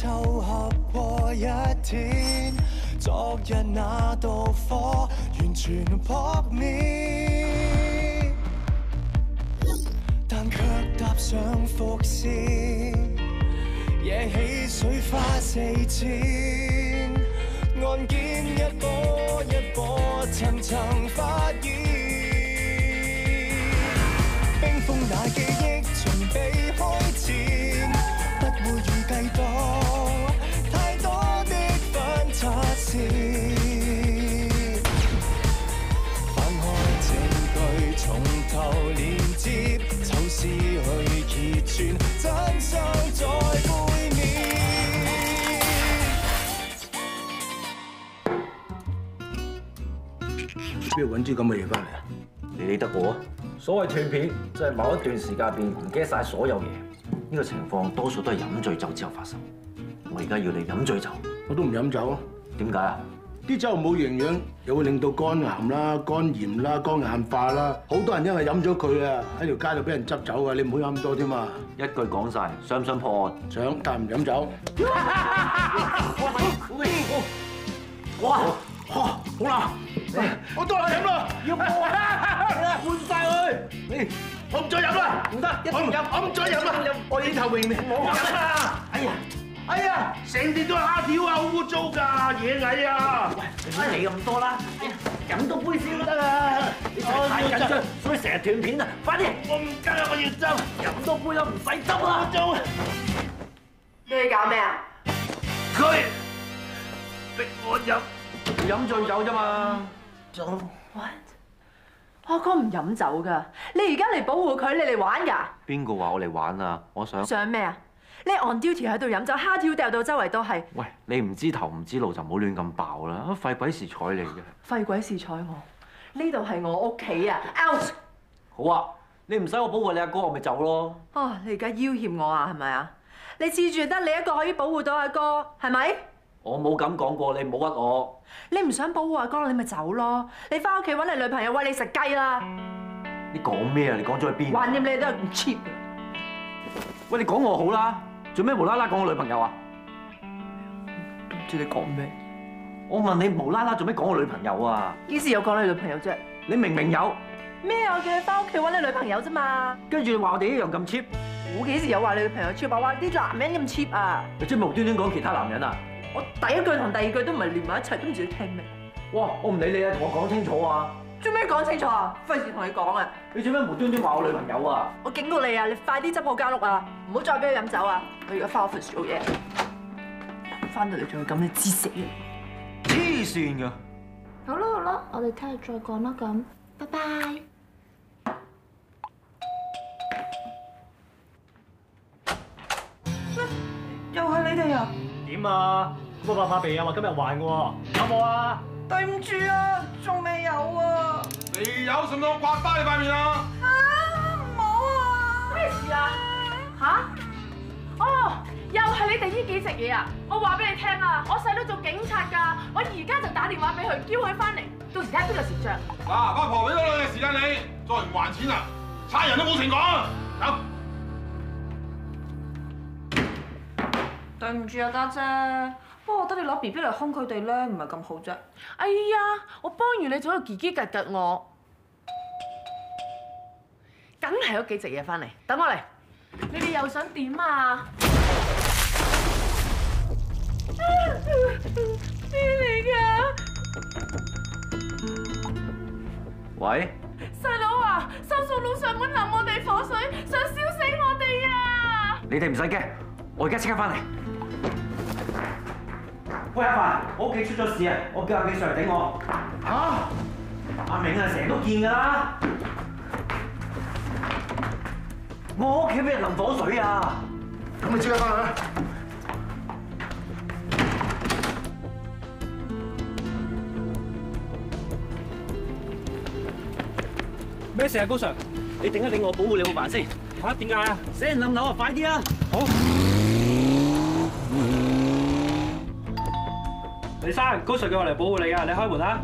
凑合過一天，昨日那道火完全撲滅，但卻踏上伏線，惹起水花四溅，案件一波一波層層發現，冰封那記憶邊度揾啲咁嘅嘢翻嚟啊？你理得我啊？所謂斷片，就係某一段時間入邊唔記得晒所有嘢。呢個情況多數都係飲醉酒之後發生。我而家要你飲醉酒，我都唔飲酒啊！點解啊？啲酒冇營養，又會令到肝癌啦、肝炎啦、肝硬化啦。好多人因為飲咗佢啊，喺條街度俾人執走啊！你唔好飲咁多添嘛。一句講晒，想唔想破案？想，但唔飲酒。哇！哇，好啦，我多啦飲啦，要破案，換晒佢！你我唔再飲啦，唔得，一我唔定飲，我唔再飲啦，我已經頭榮你，我唔飲啦。哎呀，哎呀，成碟都係蝦條啊，好污糟㗎，野蟻啊！唔好理咁多啦，飲多杯先都得啊！你太緊張，所以成日斷片啊！快啲，我唔得啊，我要執，飲多杯都，唔使執啦！做你哋搞咩啊？佢逼我飲飲醉酒啫嘛。酒。What？我哥唔飲酒噶，你而家嚟保護佢，你嚟玩噶？邊個話我嚟玩啊？我想，想咩啊？你 on duty 喺度飲酒，蝦條掉到周圍都係，喂，你唔知頭唔知路就唔好亂咁爆啦，費鬼事睬你嘅。廢鬼事睬我。呢度係我屋企啊，out！好啊，你唔使我保護你阿哥，我咪走咯。哦，你而家要挟我啊，係咪啊？你恃住得你一個可以保護到阿哥，係咪？我冇咁講過，你唔好屈我。你唔想保護阿哥，你咪走咯。你翻屋企揾你女朋友餵你食雞啦。你講咩啊？你講咗去邊？橫掂你都係咁 cheap 嘅。喂，你講我好啦，做咩無啦啦講我女朋友啊？唔知你講咩？我問你無啦啦做咩講我女朋友啊？幾時有講你女朋友啫？你明明有，咩啊？我叫你翻屋企揾你女朋友啫嘛。跟住你話我哋一樣咁 cheap，我幾時有話你女朋友 cheap 啊？話啲男人咁 cheap 啊！你即係無端端講其他男人啊？我第一句同第二句都唔係連埋一齊，都唔知你聽咩？哇！我唔理你啊，同我講清楚啊！做咩講清楚啊？費事同你講啊！你做咩無端端話我女朋友啊？我警告你啊！你快啲執好間屋啊！唔好再俾佢飲酒啊！我而家翻 office 做嘢，翻到嚟仲要咁，你知死啊！黐線㗎！好啦好啦，我哋聽日再講啦咁，拜拜。又係你哋啊！點啊？咁我發發脾啊，話今日還嘅喎，有冇啊？對唔住啊，仲未有啊！你有什麼刮花你塊面啊？啊，冇啊！咩事啊？吓？哦，又係你哋呢幾隻嘢啊！我話俾你聽啊，我細佬做警察㗎，我而家就打電話俾佢，叫佢翻嚟，到時睇下邊個蝕著。嗱，八婆俾咗兩日時間你，再唔還錢啊，差人都冇情講。走。對唔住啊，家姐，不過我覺得你攞 B B 嚟兇佢哋咧，唔係咁好啫。哎呀，我幫完你，仲喺度嘰嘰格格我，梗係有幾隻嘢翻嚟，等我嚟。你哋又想點啊？咩嚟㗎？喂，細佬啊，收數佬上門淋我哋火水，想燒死我哋啊！你哋唔使驚，我而家即刻翻嚟。喂，阿凡，我屋企出咗事啊！我叫阿記上嚟顶我。吓、阿明啊，成日都見㗎啦。我屋企俾人淋火水啊！咁你即刻翻去啦。咩事啊，高 Sir？你頂一頂我，保護你老闆先。吓？點解啊？死人冧樓啊！快啲啊！好。李生，高 Sir 叫我嚟保護你啊！你開門啦。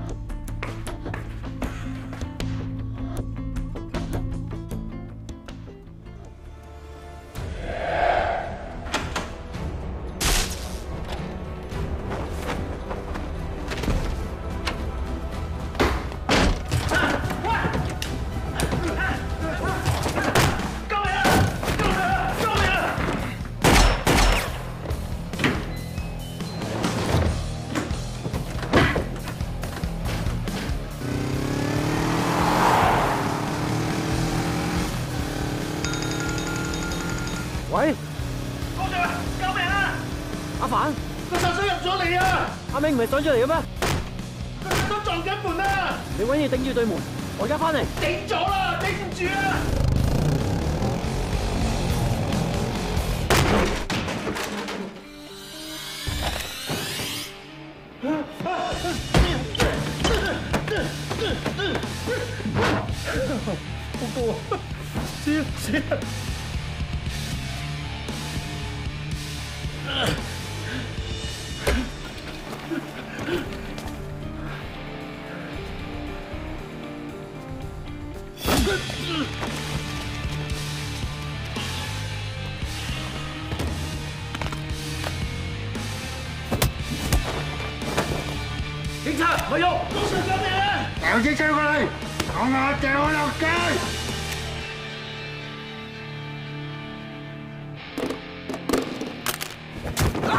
上咗嚟嘅咩？佢哋都撞緊門啊！你揾嘢頂住對門，我而家翻嚟。頂咗啦，頂唔住啊！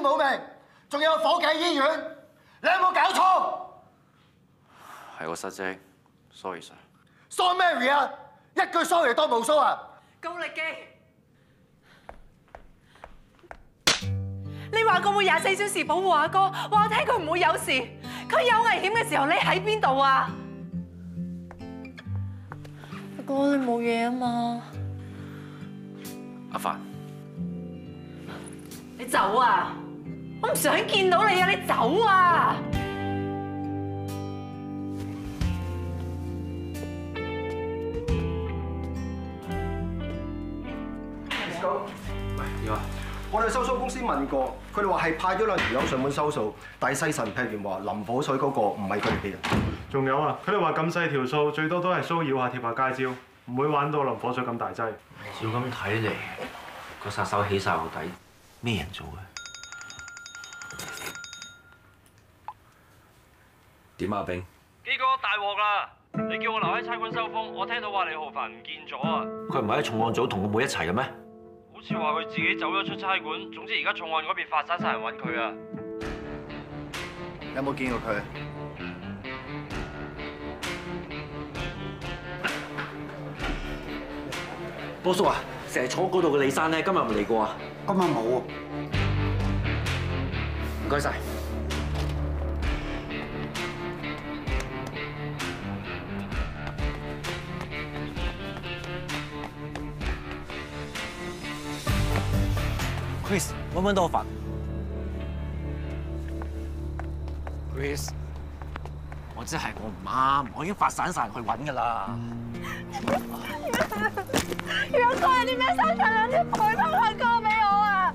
個證人差啲冇命，仲有火計喺醫院，你有冇搞錯係我失職，sorry sir。？Sorry 啊，一句 sorry 當冇蘇啊！高力基，你話過會廿四小時保護阿哥，話我聽佢唔會有事，佢有危險嘅時候你喺邊度啊？阿哥你冇嘢啊嘛？阿凡，你走啊！我唔想見到你啊！你走啊！點啊？我哋收數公司問過，佢哋話係派咗兩條友上門收數，但係細神劈完話淋火水嗰個唔係佢哋嘅人。仲有啊，佢哋話咁細條數，最多都係騷擾下貼下街招，唔會玩到淋火水咁大劑。照咁睇嚟，個殺手起晒我底，咩人做嘅？點啊，炳？基哥大鑊啦！你叫我留喺差館收風，我聽到話李浩凡唔見咗啊！佢唔係喺重案組同個妹一齊嘅咩？好似話佢自己走咗出差館，總之而家重案嗰邊發散晒人揾佢啊！有冇見過佢？波叔啊，成日坐嗰度嘅李生咧，今日有冇嚟過啊？今晚冇喎。唔該晒。Chris，揾唔揾到我煩？Chris，我真係我唔啱，我已經發散晒去揾㗎啦。如果哥有啲咩收場，兩啲賠翻阿哥俾我啊！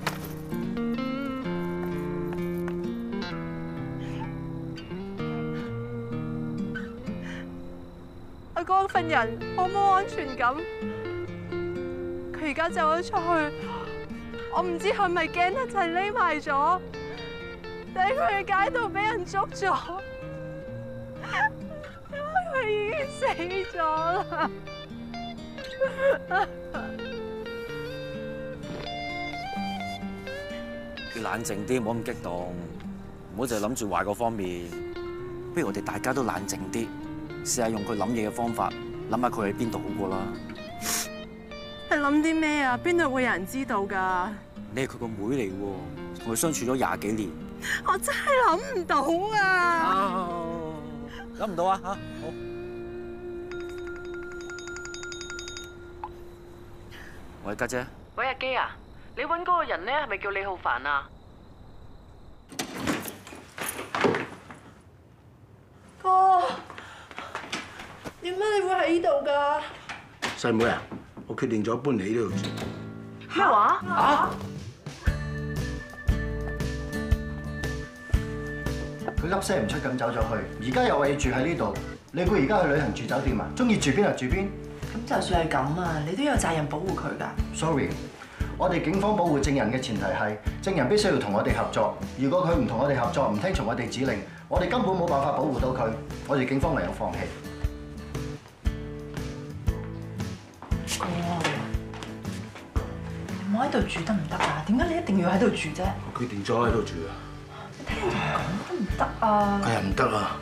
阿哥份人好冇安全感，佢而家走咗出去，我唔知係咪驚得滯匿埋咗，定佢喺街度俾人捉咗，因為佢已經死咗啦。要冷靜啲，唔好咁激動，唔好淨係諗住壞嗰方面。不如我哋大家都冷靜啲，試下用佢諗嘢嘅方法，諗下佢喺邊度好過啦。係諗啲咩啊？邊度會有人知道㗎？你係佢個妹嚟喎，同佢相處咗廿幾年，我真係諗唔到啊！諗唔到啊嚇！好，喂，家姐，喂，阿基啊，你揾嗰個人咧係咪叫李浩凡啊？哥，點解你會喺呢度㗎？細妹啊，我決定咗搬嚟呢度住。咩話？啊！佢粒聲唔出咁走咗去，而家又話要住喺呢度。你估而家去旅行住酒店啊？中意住邊就住邊。咁就算係咁啊，你都有責任保護佢㗎。Sorry，我哋警方保護證人嘅前提係證人必須要同我哋合作。如果佢唔同我哋合作，唔聽從我哋指令，我哋根本冇辦法保護到佢。我哋警方唯有放棄。度住得唔得啊？點解你一定要喺度住啫？我決定咗喺度住啊！聽人講都唔得啊！哎呀，唔得啊！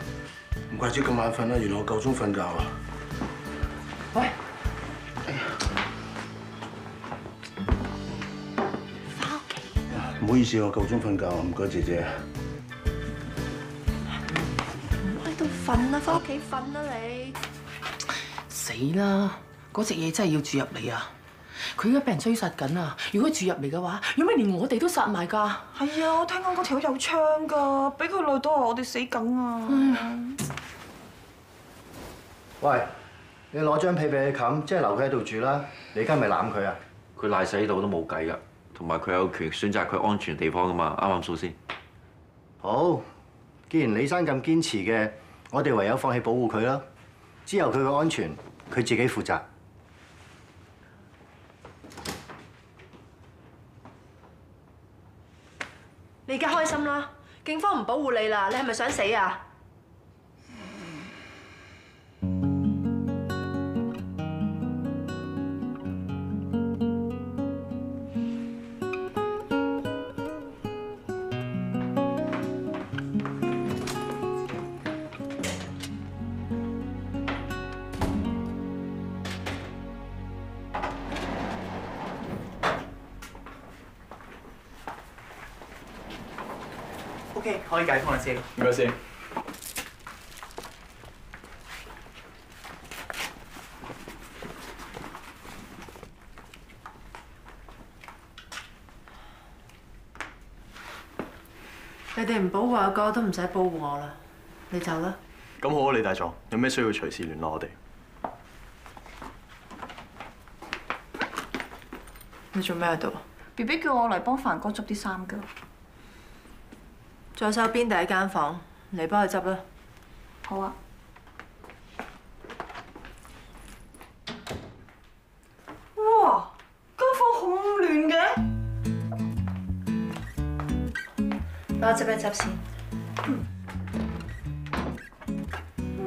唔怪之咁晚瞓啦，原來我夠鐘瞓覺啊！喂，翻屋企唔好意思，我夠鐘瞓覺，唔該姐姐。唔好喺度瞓啦，翻屋企瞓啦你。死啦！嗰隻嘢真係要住入嚟啊！佢而家俾人追殺緊啊！如果住入嚟嘅話，有咩連我哋都殺埋㗎？係啊，我聽講嗰條有槍㗎，俾佢累到我哋死梗啊！喂，你攞張被俾佢冚，即係留佢喺度住啦。你而家咪攬佢啊？佢賴死喺度都冇計㗎，同埋佢有權選擇佢安全地方㗎嘛，啱唔啱數先？好，既然李生咁堅持嘅，我哋唯有放棄保護佢啦。之後佢嘅安全，佢自己負責。你而家开心啦，警方唔保护你啦，你係咪想死啊？可以解封啦先。唔該先。你哋唔保護阿哥，都唔使保護我啦。你走啦。咁好啊，李大狀，有咩需要隨時聯絡我哋。你做咩喺度？B B 叫我嚟幫凡哥執啲衫㗎。左手邊第一間房，你幫佢執啦。好啊。哇！間房好亂嘅。幫我執一執先。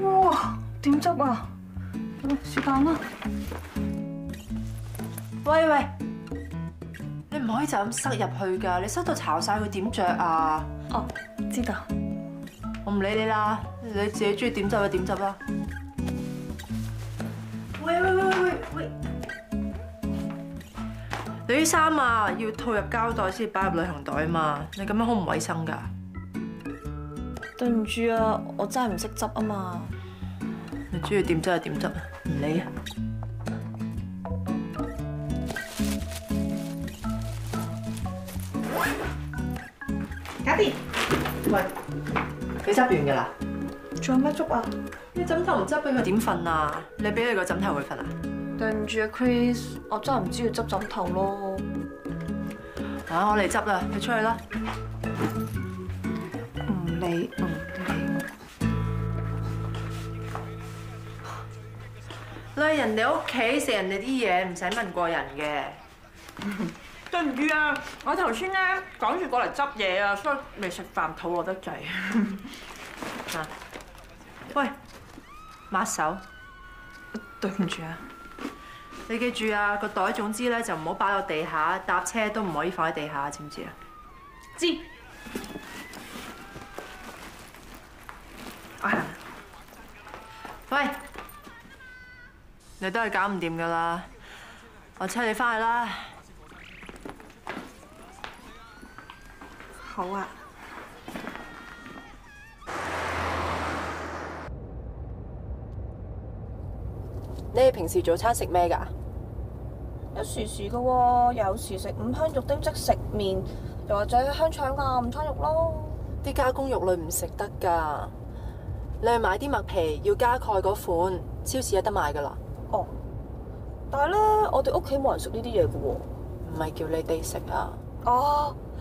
哇！點執啊？是但啦。喂喂，你唔可以就咁塞入去㗎，你塞到巢晒佢點着啊？哦，知道。我唔理你啦，你自己中意點執就點執啦。喂喂喂喂喂喂！你啲衫啊，要套入膠袋先擺入旅行袋啊嘛，你咁樣好唔衞生㗎。對唔住啊，我真係唔識執啊嘛。你中意點執就點執，唔理啊。喂，你執完㗎啦？仲有咩捉啊？你枕頭唔執俾佢點瞓啊？你俾佢個枕頭佢瞓啊？對唔住啊，Chris，我真係唔知要執枕頭咯。啊，我嚟執啦，你出去啦。唔理唔理。你去人哋屋企食人哋啲嘢，唔使問過人嘅。對唔住啊，我頭先咧趕住過嚟執嘢啊，所以未食飯，肚餓得滯。啊，喂，抹手。對唔住啊。你記住啊，個袋總之咧就唔好擺落地下，搭車都唔可以放喺地下，知唔知啊？知。我行。喂，你都係搞唔掂噶啦，我車你翻去啦。好啊。你哋平時早餐食咩㗎？一時時嘅喎，有時食五香肉丁即食麵，又或者香腸啊、午餐肉咯。啲加工肉類唔食得㗎。你去買啲麥皮，要加鈣嗰款，超市有得賣噶啦。哦，但係咧，我哋屋企冇人食呢啲嘢嘅喎。唔係叫你哋食啊。哦，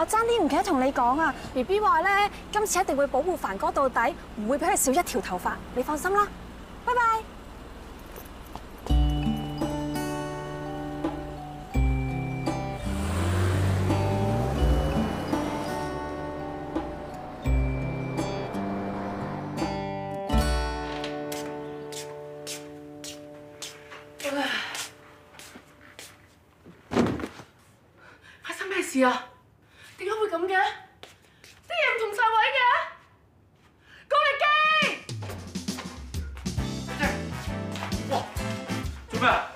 我爭啲唔記得同你講啊！B B 話咧，今次一定會保護凡哥到底，唔會俾佢少一條頭髮。你放心啦，拜拜。基，做咩啊？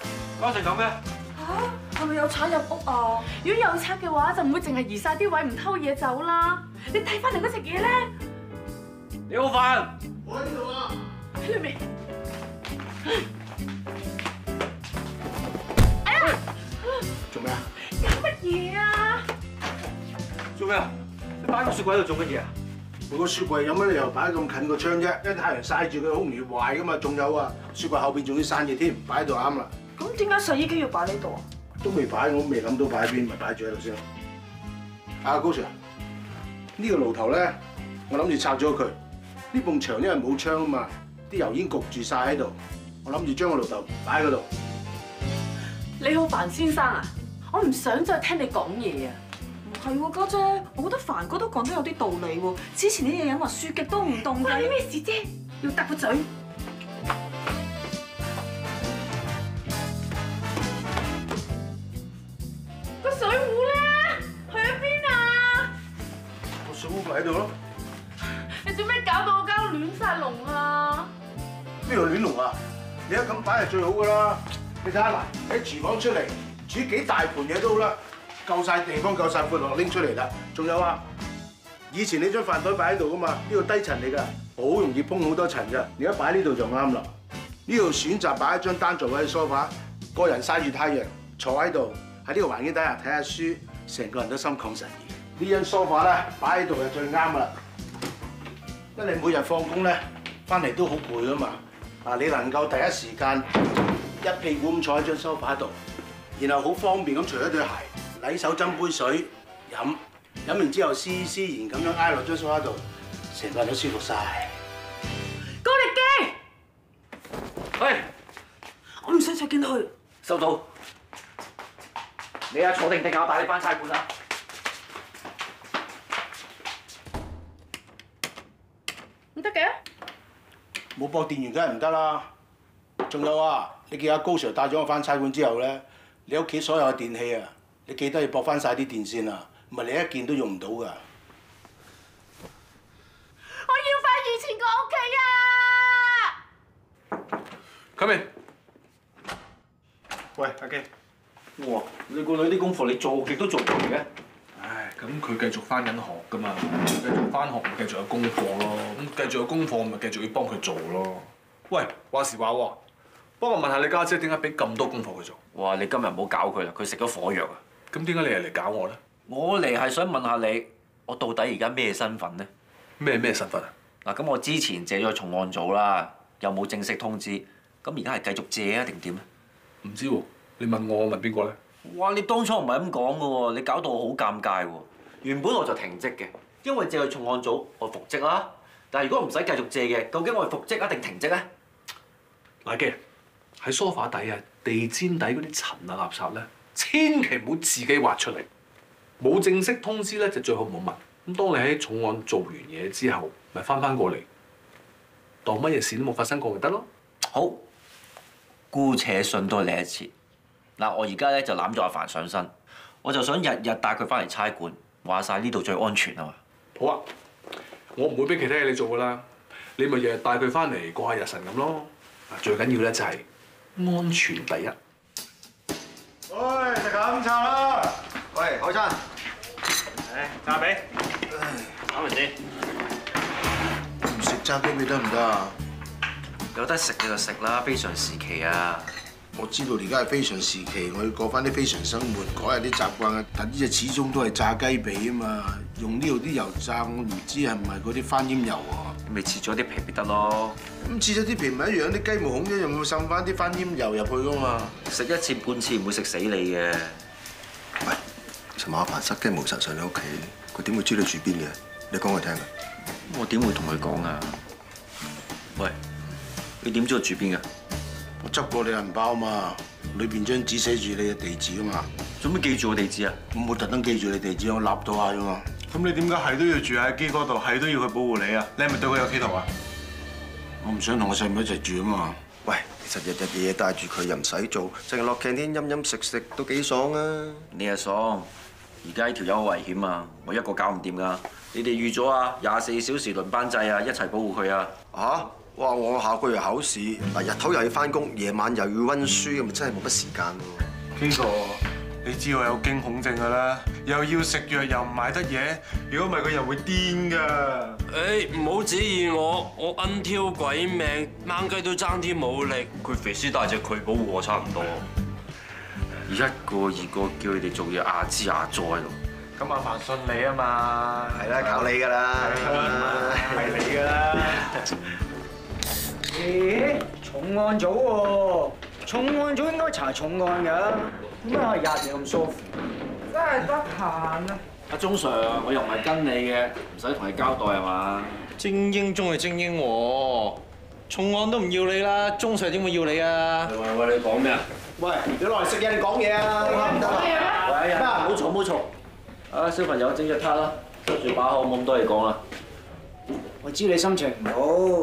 搞成咁嘅？嚇，係咪有賊入屋啊？如果有賊嘅話，就唔會淨係移晒啲位唔偷嘢走啦。你睇翻嚟嗰隻嘢咧，你好煩。我喺呢度啊！喺裏面。哎呀做咩啊？搞乜嘢啊？做咩啊？你擺個雪櫃喺度做乜嘢啊？我個雪櫃有乜理由擺咁近個窗啫？因太陽曬住佢好容易壞噶嘛。仲有啊，雪櫃後邊仲要散熱添，擺喺度啱啦。咁點解洗衣機要擺呢度啊？都未擺，我未諗到擺喺邊，咪擺住喺度先咯。啊，高 Sir，呢個爐頭咧，我諗住拆咗佢。呢埲牆因為冇窗啊嘛，啲油煙焗住晒喺度。我諗住將個爐頭擺喺嗰度。你好，凡先生啊，我唔想再聽你講嘢啊。唔係喎，家姐，我覺得凡哥都講得有啲道理喎。之前啲嘢人話雪極都唔凍嘅。關你咩事啫？要搭個嘴。個水壺咧，去咗邊啊？個水壺咪喺度咯。你做咩搞到我間屋亂晒龍啊？邊度亂龍啊？你家咁擺係最好噶啦。你睇下嗱，喺廚房出嚟煮幾大盤嘢都好啦，夠晒地方，夠晒闊落拎出嚟啦。仲有啊，以前你張飯台擺喺度噶嘛，呢度低層嚟噶，好容易崩好多塵噶。你而家擺呢度就啱啦。呢度選擇擺一張單座位嘅 sofa，個人曬住太陽坐喺度，喺呢個環境底下睇下書，成個人都心曠神怡。呢張 sofa 咧擺喺度就最啱啦。因為你每日放工咧，翻嚟都好攰啊嘛。啊，你能夠第一時間一屁股咁坐喺張 sofa 度，然後好方便咁除咗對鞋，禮手斟杯水飲，飲完之後斯斯然咁樣挨落張 sofa 度，成個人都舒服晒。高力基，喂，我唔想再見到佢。收到。你啊坐定定啊，我帶你翻差館啦。唔得嘅。冇駁電源梗係唔得啦。仲有啊，你見阿高 Sir 帶咗我翻差館之後咧，你屋企所有嘅電器啊，你記得要駁翻晒啲電線啊，唔係你一件都用唔到㗎。我要翻以前個屋企啊！Come in。喂，阿基。哇！你個女啲功課你做極都做唔完嘅。唉，咁佢繼續翻緊學㗎嘛，繼續翻學咪繼續有功課咯，咁繼續有功課咪繼續要幫佢做咯。喂，話時話喎，幫我問下你家姐點解俾咁多功課佢做？哇！你今日唔好搞佢啦，佢食咗火藥啊！咁點解你又嚟搞我咧？我嚟係想問下你，我到底而家咩身份咧？咩咩身份啊？嗱，咁我之前借咗重案組啦，又冇正式通知，咁而家係繼續借啊定點咧？唔知喎，你問我，我問邊個咧？哇！你當初唔係咁講嘅喎，你搞到我好尷尬喎。原本我就停職嘅，因為借去重案組，我復職啦。但係如果唔使繼續借嘅，究竟我係復職啊定停職咧？嗱，基，喺梳化底啊、地氈底嗰啲塵啊、垃圾咧，千祈唔好自己挖出嚟。冇正式通知咧，就最好唔好問。咁當你喺重案做完嘢之後，咪翻翻過嚟，當乜嘢事都冇發生過咪得咯。好，姑且信多你一次。嗱，我而家咧就攬咗阿凡上身，我就想日日帶佢翻嚟差館，話晒呢度最安全啊嘛。好啊，我唔會俾其他嘢你做噶啦，你咪日日帶佢翻嚟過下日神咁咯。啊，最緊要咧就係安全第一。喂，食下午茶啦！喂，海餐。誒，炸髀，打明先。唔食炸雞髀得唔得啊？有得食你就食啦，非常時期啊！我知道而家係非常時期，我要過翻啲非常生活，改下啲習慣啊！但呢隻始終都係炸雞髀啊嘛，用呢度啲油炸，我唔知係唔係嗰啲番煙油喎。咪切咗啲皮咪得咯。咁切咗啲皮咪一樣，啲雞毛孔一樣會滲翻啲番煙油入去噶嘛。食一次半次唔會食死你嘅。喂，尋晚阿凡塞雞毛神上你屋企，佢點會知你住邊嘅？你講佢聽㗎。我點會同佢講啊？喂，你點知我住邊㗎？我執過你銀包嘛，裏邊張紙寫住你嘅地址啊嘛。做咩記住我地址啊？咁我特登記住你地址，我立到下啫嘛。咁你點解係都要住喺基哥度，係都要佢保護你啊？你係咪對佢有企圖啊？我唔想同我細妹一齊住啊嘛。喂，其實日日夜夜帶住佢又唔使做，淨係落 canteen 陰陰食食都幾爽啊！你係爽，而家呢條友好危險啊！我一個搞唔掂㗎。你哋預咗啊？廿四小時輪班制啊，一齊保護佢啊！嚇！哇！我下個月考試，嗱日頭又要翻工，夜晚又要温書，咁咪真係冇乜時間喎。基哥，你知我有驚恐症噶啦，又要食藥又唔買得嘢，如果唔係佢又會癲噶。誒，唔好指意我，我奀挑鬼命，掹雞都爭啲冇力。佢肥屍大隻，佢保護我差唔多。一個二個叫佢哋做嘢阿支牙咗喺度。咁阿凡信你啊嘛，係啦，靠你噶啦，係你噶啦。咦，重案組喎，重案組應該查重案㗎，點解係日日咁舒服？真係得閒啊！阿鐘 Sir，我又唔係跟你嘅，唔使同你交代係嘛？精英中係精英喎，重案都唔要你啦，鐘 Sir 點會要你啊？喂喂，你講咩啊？喂，你落嚟食嘢定講嘢啊？唔得啊！喂，咩啊？唔好嘈，唔好嘈。啊，小朋友整隻卡啦，執住把口，冇咁多嘢講啦。我知你心情唔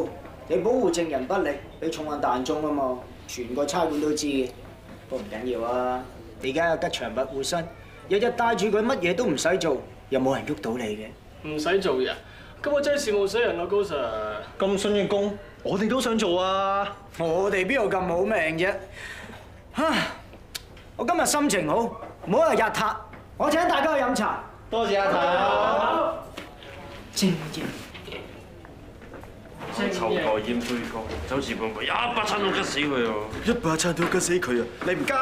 好，你保護證人不力，俾重案彈中啊嘛，全個差館都知，不過唔緊要啊。你而家有吉祥物護身，日日帶住佢乜嘢都唔使做，又冇人喐到你嘅。唔使做嘢，咁我真係羨慕死人咯，高 Sir。咁筍嘅工，我哋都想做啊！我哋邊度咁好命啫？唉，我今日心情好，唔好話日塔，我請大家去飲茶。多謝阿頭。正英。臭過煙灰缸，走時半步，一百餐都吉死佢啊！一百餐都吉死佢啊！你唔加？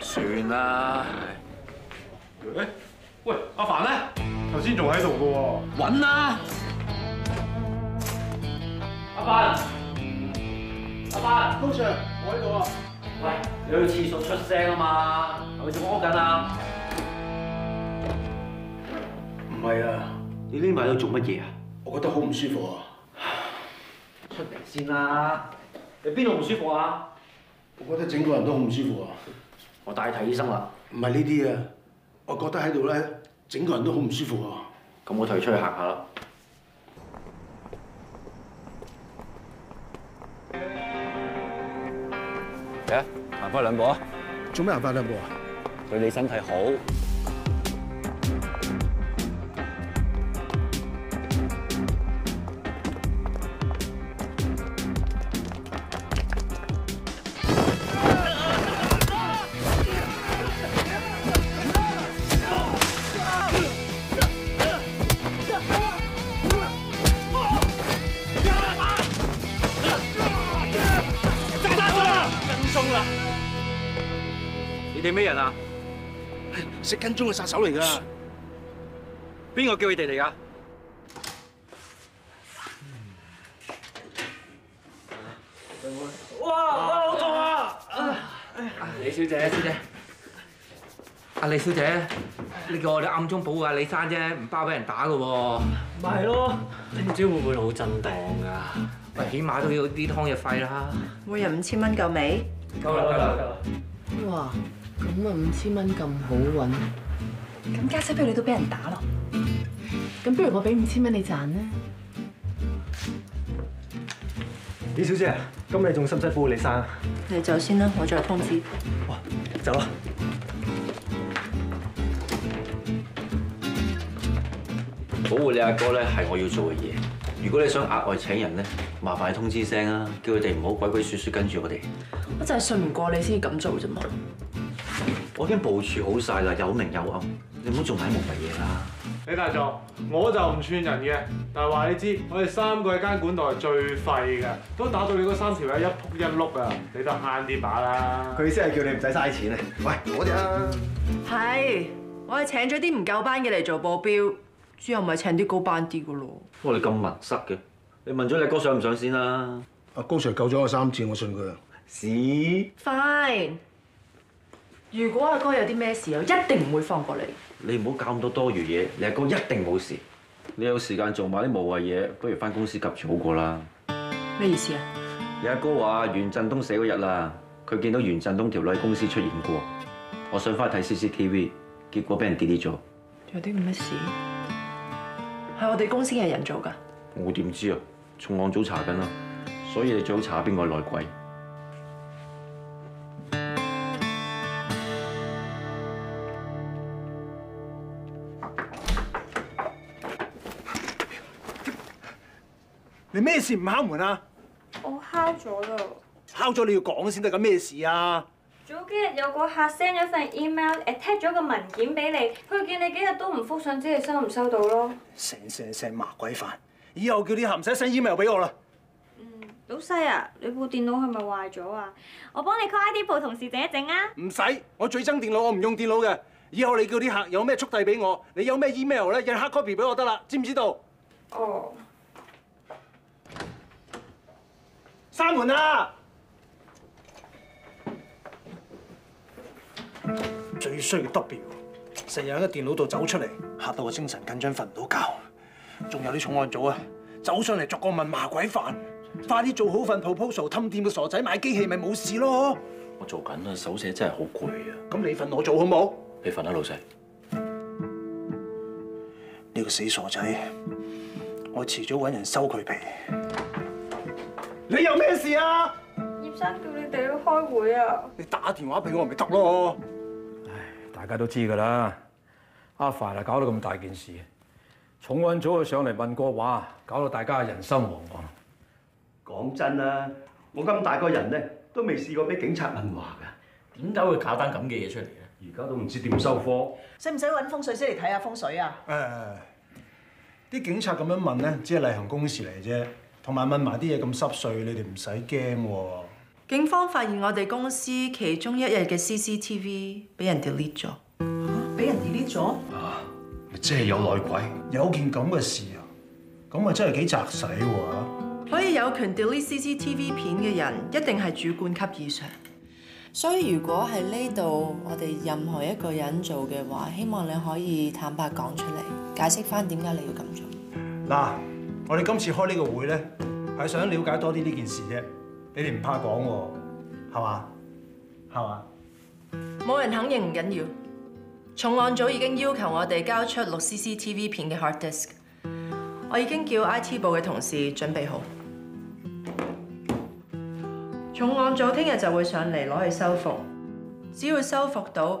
算啦。誒，喂，阿凡咧，頭先仲喺度嘅喎。揾啦！阿凡，阿凡，高 Sir，我喺度啊。喂，你去廁所出聲啊嘛，係咪仲屙緊啊？唔係啊，你匿埋喺度做乜嘢啊？我覺得好唔舒服啊。出嚟先啦！你邊度唔舒服啊？我覺得整個人都好唔舒服啊。我帶你睇醫生啦。唔係呢啲啊，我覺得喺度咧，整個人都好唔舒服啊。咁我退出去行下啦。嚟啊，行翻兩步啊！做咩行翻兩步啊？對你身體好。識跟蹤嘅殺手嚟㗎。邊個叫你哋嚟㗎？哇！哇！好痛啊！李小姐，小姐，阿李小姐，你叫我哋暗中保護阿李生啫，唔包俾人打噶喎。咪係咯，你唔知會唔會好震盪㗎？喂，起碼都要啲湯藥費啦。每人五千蚊夠未？夠啦夠啦夠啦！哇，咁啊五千蚊咁好揾，咁家姐票你都俾人打咯。咁不如我俾五千蚊你賺啦。李小姐啊，咁你仲使唔使保護李生啊？你走先啦，我再通知。哇走啦。保護你阿哥咧係我要做嘅嘢。如果你想額外請人咧，麻煩你通知聲啊，叫佢哋唔好鬼鬼祟祟跟住我哋。我就係信唔過你先至咁做啫嘛。我已經部署好晒啦，有明有暗，你唔好做埋啲無謂嘢啦。李大狀，我就唔串人嘅，但係話你知，我哋三個喺間管度係最廢嘅，都打到你嗰三條友一仆一碌啊！你得慳啲把啦。佢先係叫你唔使嘥錢啊！喂，我哋啊，係，我係請咗啲唔夠班嘅嚟做保鏢，之後咪請啲高班啲嘅咯。哇！你咁文塞嘅，你問咗你阿哥上唔上先啦？阿高 Sir 救咗我三次，我信佢啊。屎！Fine，如果阿哥有啲咩事，我一定唔會放過你。你唔好搞咁多多餘嘢，你阿哥一定冇事。你有時間做埋啲無謂嘢，不如翻公司及住好過啦。咩意思啊？你阿哥話袁振東死嗰日啦，佢見到袁振東條女喺公司出現過，我想翻去睇 CCTV，結果俾人 delete 咗。有啲咩事？係我哋公司嘅人做㗎。我點知啊？重案組查緊啦，所以你最好查下邊個係內鬼。你咩事唔敲門啊？我敲咗啦。敲咗你要講先得㗎，咩事啊？早幾日有個客 send 咗份 email，attach 咗個文件俾你，佢見你幾日都唔覆，信知你收唔收到咯。成成成麻鬼煩，以後叫啲客唔使 send email 俾我啦。嗯老細啊，你部電腦係咪壞咗啊？我幫你 call IT 部同事整一整啊。唔使，我最憎電腦，我唔用電腦嘅。以後你叫啲客有咩速遞俾我，你有咩 email 咧，印 hard copy 俾我得啦，知唔知道？哦。閂門啊！最衰嘅 W，成日喺個電腦度走出嚟，嚇到我精神緊張，瞓唔到覺。仲有啲重案組啊，走上嚟逐個問麻鬼煩，快啲做好份 proposal，氹掂個傻仔買機器咪冇事咯。我做緊啦，手寫真係好攰啊！咁你份我做好冇？你瞓啦，老細。呢個死傻仔，我遲早揾人收佢皮。你有咩事啊？葉生叫你哋去開會啊！你打電話俾我咪得咯。唉大家都知㗎啦，阿凡啊搞到咁大件事，重案組啊上嚟問過話，搞到大家人心惶惶。講真啦，我咁大個人咧，都未試過俾警察問話㗎。點解會搞單咁嘅嘢出嚟咧？而家都唔知點收科。使唔使揾風水師嚟睇下風水啊？誒，啲警察咁樣問咧，只係例行公事嚟啫，同埋問埋啲嘢咁濕碎，你哋唔使驚喎。警方發現我哋公司其中一日嘅 CCTV 俾人 delete 咗。俾人 delete 咗啊？即係有內鬼。有件咁嘅事啊？咁啊真係幾擲使喎可以有權 delete CCTV 片嘅人，一定係主管級以上。所以如果係呢度我哋任何一個人做嘅話，希望你可以坦白講出嚟，解釋翻點解你要咁做。嗱，我哋今次開呢個會咧，係想了解多啲呢件事啫。你哋唔怕講喎，係嘛？係嘛？冇人肯認唔緊要。重案組已經要求我哋交出錄 CCTV 片嘅 hard disk，我已經叫 IT 部嘅同事準備好。重案組聽日就會上嚟攞去修復，只要修復到，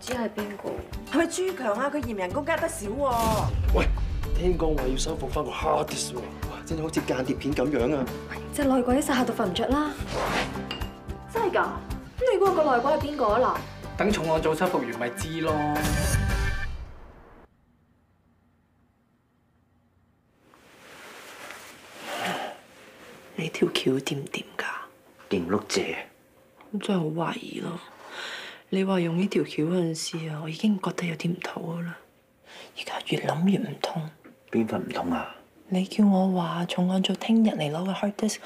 知係邊個。係咪朱強啊？佢嫌人工加得少喎。喂，聽講話要收復翻個 hard disk 喎，哇！真係好似間諜片咁樣啊！隻內鬼一實嚇到瞓唔着啦！真係㗎？咁你估個內鬼係邊個啊？嗱等重案組修復完咪知咯。條橋掂唔掂㗎？掂碌蔗，我真係好懷疑咯。你話用呢條橋嗰陣時啊，我已經覺得有啲唔妥㗎啦。而家越諗越唔通。邊份唔通啊？你叫我話重案組聽日嚟攞個 hard disk，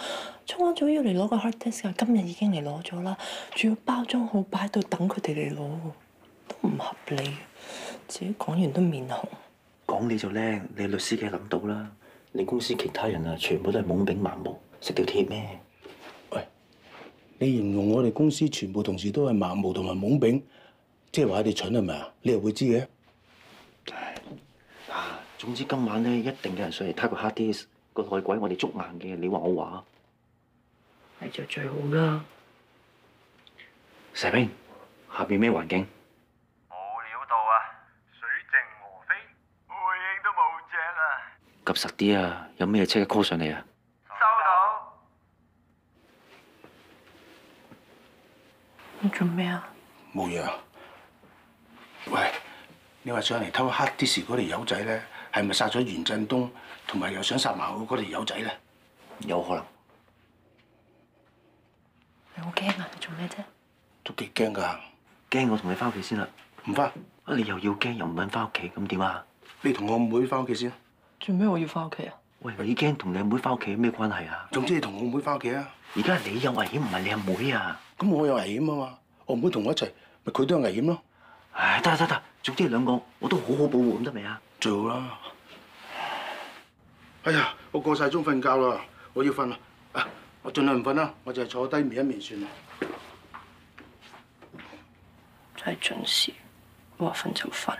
重案組要嚟攞個 hard disk 啊，今日已經嚟攞咗啦，仲要包裝好擺喺度等佢哋嚟攞，都唔合理。自己講完都面紅。講你就叻，你律師梗係諗到啦。你公司其他人啊，全部都係懵丙盲目，識條鐵咩？你形容我哋公司全部同事都係盲毛同埋懵丙，即係話佢哋蠢係咪啊？你又會知嘅？啊，總之今晚咧一定有人上嚟睇個 hard disk 個內鬼，我哋捉硬嘅。你話我話？係就最好啦。石兵，下邊咩環境？冇料到啊，水靜鵝飛，回應都冇隻啊！及實啲啊！有咩即刻 call 上嚟啊！收到。你做咩啊？冇嘢啊！喂，你話上嚟偷黑啲時嗰條友仔咧，係咪殺咗袁振東，同埋又想殺埋我嗰條友仔咧？有可能。你好驚啊！你做咩啫？都幾驚㗎！驚我同你翻屋企先啦。唔翻？啊！你又要驚又唔肯翻屋企，咁點啊？你同我妹翻屋企先。做咩我要翻屋企啊？喂，你驚同你阿妹翻屋企有咩關係啊？總之你同我妹翻屋企啊！而家係你有危險，唔係你阿妹啊！咁我有危險啊嘛！我唔妹同我一齊，咪佢都有危險咯。唉，得得得，總之兩個我都好好保護咁得未啊？最好啦。哎呀，我過晒鐘瞓覺啦，我要瞓啦。啊，我盡量唔瞓啦，我就係坐低眠一眠算啦。真係準時，話瞓就瞓。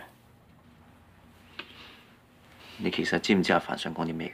你其實知唔知阿凡想講啲咩嘅？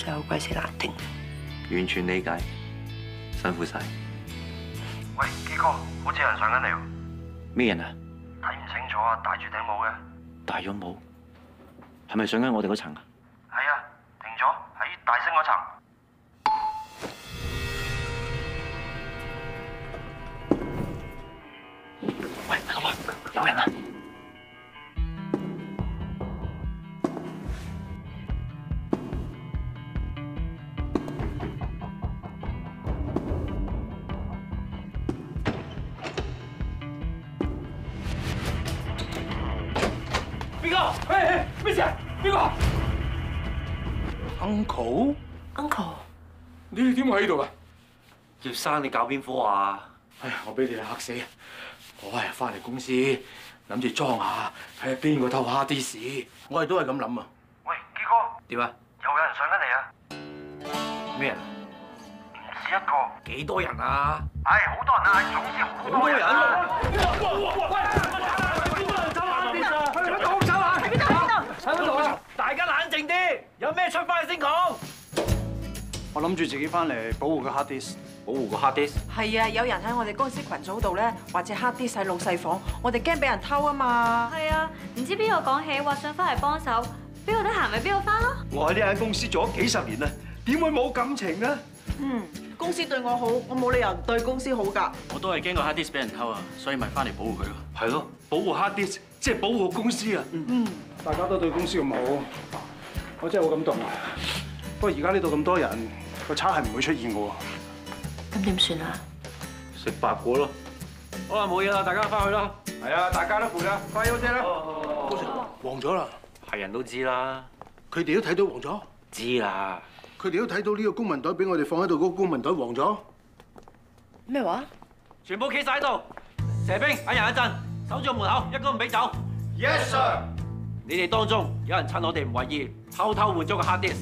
真係好鬼死難頂。完全理解，辛苦晒。喂，基哥，好似有人上緊嚟喎。咩人啊？睇唔清楚啊，戴住頂帽嘅。戴咗帽，係咪上緊我哋嗰層啊？係啊，停咗喺大星嗰層。喺度啊？葉生，你搞邊科啊？哎呀，我俾你哋嚇死！我係翻嚟公司諗住裝下，睇下邊個偷蝦啲屎。我哋都係咁諗啊！喂，基哥，點啊？又有人上緊嚟啊！咩人？唔止一個。幾多人啊？唉，好多人啊，總之好多人啊！邊個人走啊？邊啊？做乜講走啊？喺邊度？喺邊度？喺邊度啊？大家冷靜啲，有咩出翻去先講。我諗住自己翻嚟保護個 hard disk。保護個 hard disk。係啊，有人喺我哋公司群組度咧，或者黑啲細老細房，我哋驚俾人偷啊嘛。係啊，唔知邊個講起話想翻嚟幫手，邊個得閒咪邊個翻咯。我喺呢間公司做咗幾十年啦，點會冇感情啊？嗯，公司對我好，我冇理由唔對公司好㗎。我都係驚個 hard disk 俾人偷啊，所以咪翻嚟保護佢咯。係咯，保護 hard disk 即係保護公司啊！嗯，大家都對公司咁好，我真係好感動啊！不過而家呢度咁多人，個賊係唔會出現嘅喎。咁點算啊？食白果咯。好啦，冇嘢啦，大家翻去啦。係啊，大家都攰啦，快休息啦。高 Sir，黃咗啦！係人都知啦。佢哋都睇到黃咗。知啦。佢哋都睇到呢個公民袋俾我哋放喺度嗰個公民袋黃咗。咩話？全部企晒喺度，蛇兵等人一陣，守住門口，一個唔俾走。Yes sir。你哋當中有人趁我哋唔為意，偷偷換咗個 hard disk，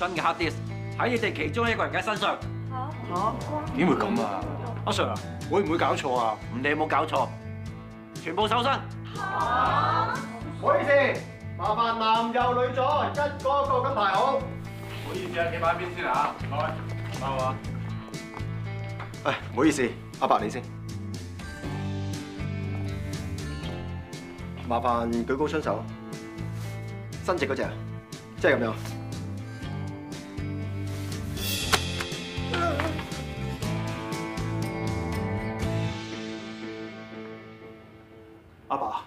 真嘅 hard disk 喺你哋其中一個人嘅身上。嚇？點會咁啊？阿 Sir，會唔會搞錯啊？唔理有冇搞錯，全部搜身。唔好意思，麻煩男右女左，一個一個咁排好。唔好意思啊，企埋一邊先啊，唔該，包啊。唉，唔好意思，阿伯你先。麻煩舉高雙手，伸直嗰只，即係咁樣。阿爸，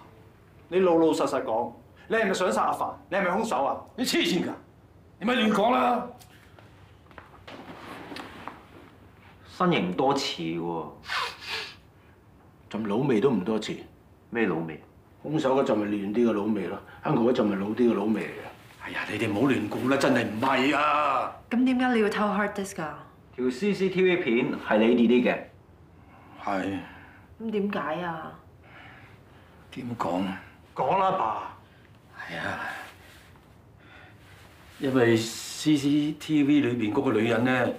你老老實實講，你係咪想殺阿凡？你係咪兇手啊？你黐線㗎！你咪亂講啦！身形唔多似喎，陣老味都唔多似。咩老味？兇手嗰陣咪嫩啲嘅老味咯，uncle 嗰陣咪老啲嘅老味嚟嘅。哎呀，你哋唔好亂估啦，真係唔係啊！咁點解你要偷 hard disk 㗎？條 CCTV 片係你 delete 嘅。係。咁點解啊？點講？講啦，爸。係啊，因為 CCTV 裏邊嗰個女人咧，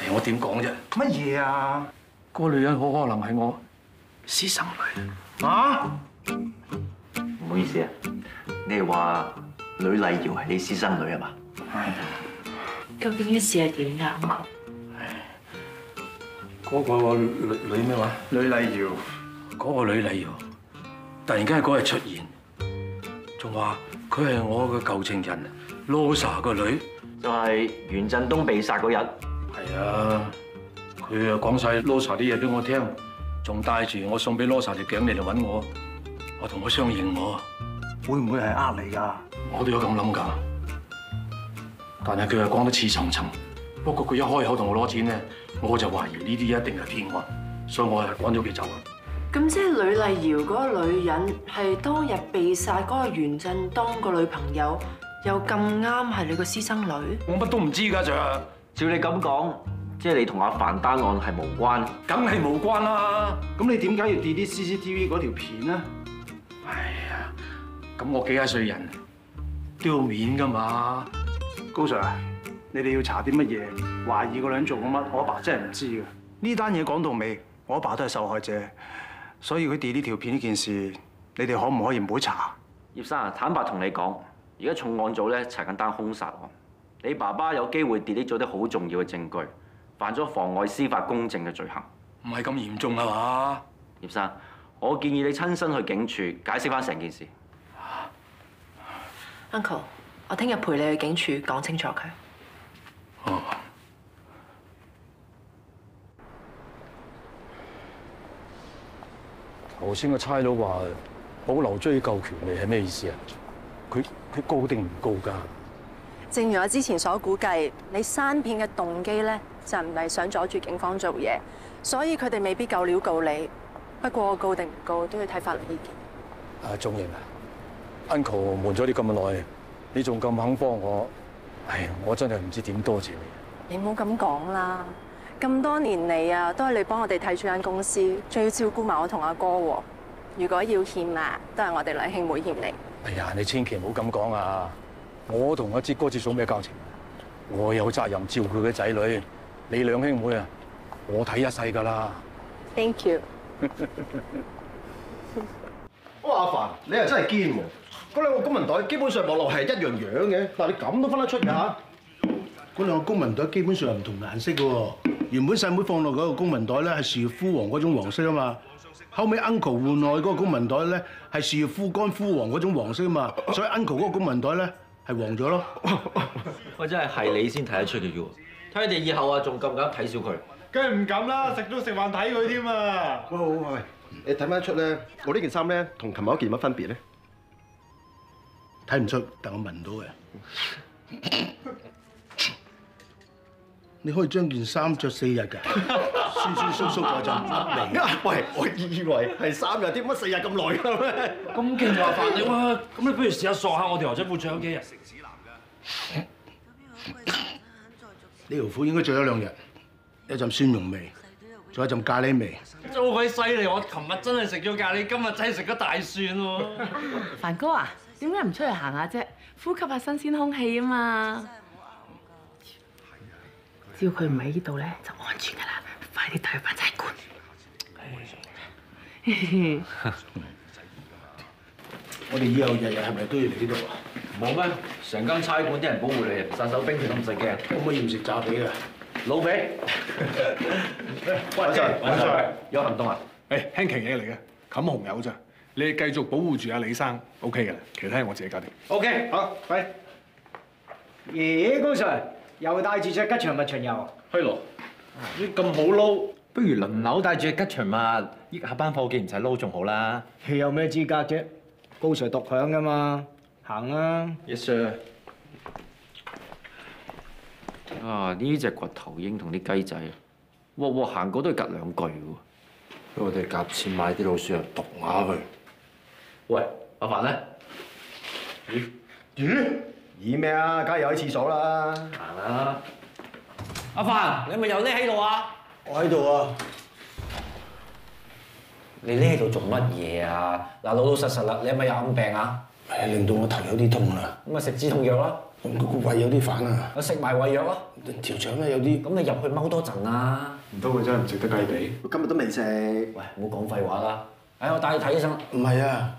系我點講啫？乜嘢啊？嗰個女人好可能係我私生女。啊？唔好意思啊，你係話呂麗瑤係你私生女啊嘛？究竟嘅事係點㗎？uncle？嗰個女女咩話？呂麗瑤。嗰個呂麗瑤突然間喺嗰日出現，仲話佢係我嘅舊情人 Losa 個女，就係袁振東被殺嗰日。係啊，佢啊講晒 Losa 啲嘢俾我聽，仲帶住我送俾 Losa 條頸嚟嚟揾我，我同我相認我。會唔會係呃你㗎？我都有咁諗㗎，但係佢又講得似層層。不過佢一開口同我攞錢咧，我就懷疑呢啲一定係騙案，所以我係趕咗佢走啊。咁即係呂麗瑤嗰個女人係當日被殺嗰個袁振東個女朋友，又咁啱係你個私生女？我乜都唔知㗎咋。照你咁講，即係你同阿范單案係無關。梗係無關啦。咁你點解要 delete CCTV 嗰條片咧？哎呀，咁我幾廿歲人都要面㗎嘛。高 Sir，你哋要查啲乜嘢？懷疑個女人做過乜？我阿爸真係唔知嘅。呢單嘢講到尾，我阿爸都係受害者，所以佢 delete 呢條片呢件事，你哋可唔可以唔好查？葉生啊，坦白同你講，而家重案組咧查緊單兇殺案，你爸爸有機會 delete 咗啲好重要嘅證據，犯咗妨礙司法公正嘅罪行。唔係咁嚴重啊嘛？葉生，我建議你親身去警署解釋翻成件事。Uncle，我聽日陪你去警署講清楚佢。哦。頭先個差佬話保留追究權利係咩意思啊？佢佢告定唔告㗎？正如我之前所估計，你刪片嘅動機咧就唔係想阻住警方做嘢，所以佢哋未必夠料告你。不過告定唔告都要睇法律意見。啊，鐘瑩啊，Uncle 瞞咗你咁耐，你仲咁肯幫我，唉，我真係唔知點多謝你。你唔好咁講啦，咁多年嚟啊，都係你幫我哋睇住間公司，仲要照顧埋我同阿哥喎。如果要欠啊，都係我哋兩兄妹欠你。哎呀，你千祈唔好咁講啊！我同阿哲哥節數咩交情？我有責任照顧佢嘅仔女，你兩兄妹啊，我睇一世噶啦。Thank you。哇！阿凡，你又真係堅喎！嗰兩個公文袋基本上望落係一樣樣嘅，但係你咁都分得出嘅嚇？嗰兩個公文袋基本上係唔同顏色嘅喎。原本細妹放落嗰個公文袋咧係樹葉枯黃嗰種黃色啊嘛，後尾 uncle 換落去嗰個公文袋咧係樹葉枯乾枯黃嗰種黃色啊嘛，所以 uncle 嗰個公文袋咧係黃咗咯。我，真係係你先睇得出嘅啫喎，睇你哋以後啊，仲敢唔敢睇小佢？梗係唔敢啦，食都食飯睇佢添啊！喂好喂，你睇翻得出咧，我呢件衫咧同琴日嗰件乜分別咧？睇唔出，但我聞到嘅。你可以將件衫着四日㗎，舒舒縮縮嗰陣噏味。喂，我以為係三日，點解四日咁耐㗎咩？咁勁麻！煩你哇！咁你不如試下索下我條牛仔褲着咗幾日？呢條褲應該着咗兩日，一陣蒜蓉味，仲有一陣咖喱味。真好鬼犀利！我琴日真係食咗咖喱，今日真係食咗大蒜喎。凡哥啊，點解唔出去行下啫？呼吸下新鮮空氣啊嘛！只要佢唔喺呢度咧，就安全噶啦！快啲帶佢翻差館。我哋以後日日係咪都要嚟呢度啊？冇咩？成間差館啲人保護你，殺手兵團都唔使驚。可唔可以唔食炸髀啊？老比，喂，喂喂有行動啊？誒，輕奇嘢嚟嘅，冚紅油咋？你哋繼續保護住阿李生，OK 嘅啦，其他嘢我自己搞掂。OK，好，喂。咦，高 Sir 又帶住只吉祥物巡遊？係咯，你咁好撈，不如輪流帶住只吉祥物，益下班伙計唔使撈仲好啦。你有咩資格啫？高 Sir 獨享噶嘛，行啦。Yes sir。啊！呢只掘頭鷹同啲雞仔，喎喎行過都係隔兩句喎。我哋夾錢買啲老鼠藥毒下佢。喂，阿凡咧？咦？咦？咦咩啊？梗係又喺廁所啦。行啦。阿凡，你咪又匿喺度啊？我喺度啊。你匿喺度做乜嘢啊？嗱，老老實實啦，你係咪有暗病啊？係令到我頭有啲痛啦。咁咪食止痛藥咯。咁個胃有啲反啊。我食埋胃藥咯。條腸咧有啲。咁你入去踎多陣啦。唔通佢真係唔食得雞髀？今日都未食。喂，唔好講廢話啦。哎，我帶你睇醫生。唔係啊，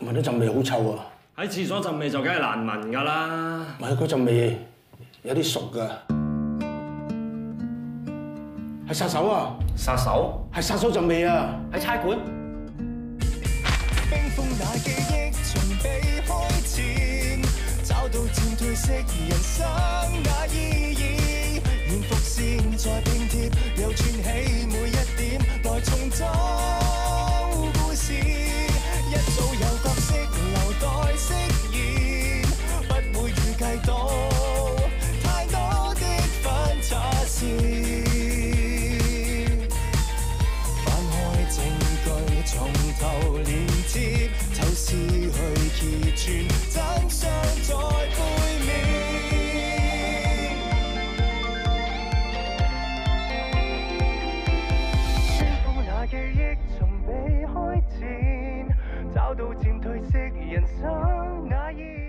聞到陣味好臭啊！喺廁所陣味就梗係難聞㗎啦。唔係嗰陣味有啲熟㗎，係殺手啊！殺手？係殺手陣味啊！喺差館。冰封那記憶從被開始，找到漸褪色人生那意義，現伏線再拼貼，走到渐褪色人生，哪一？